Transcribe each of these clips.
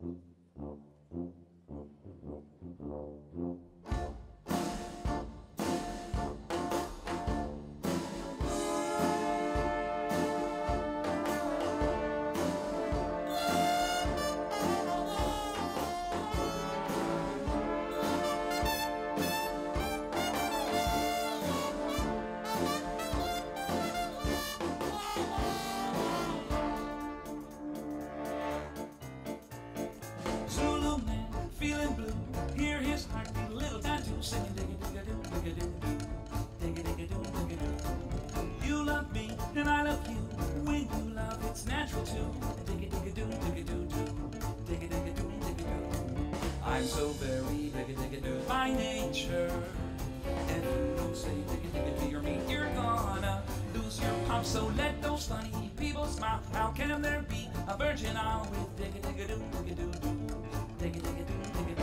Thank you. I'm so very digga digga do by nature. And you say digga digga to your meat, you're gonna lose your pop. So let those funny people smile. How can there be a virgin isle with digga digga do digga do do digga digga do digga do?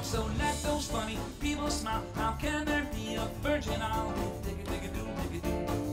Pop. So let those funny people smile. How can there be a virgin out with digga digga do digga do do?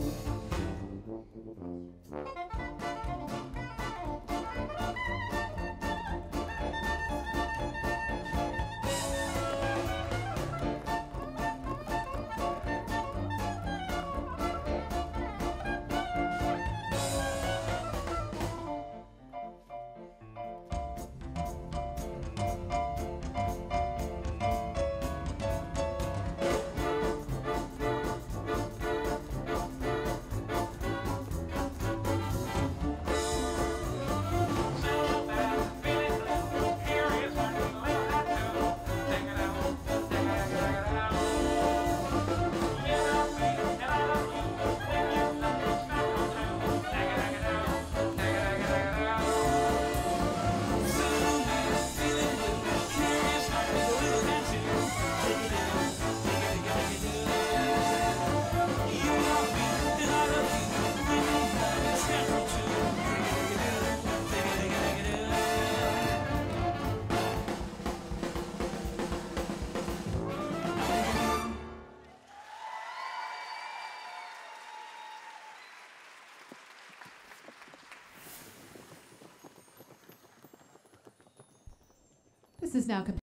This is now.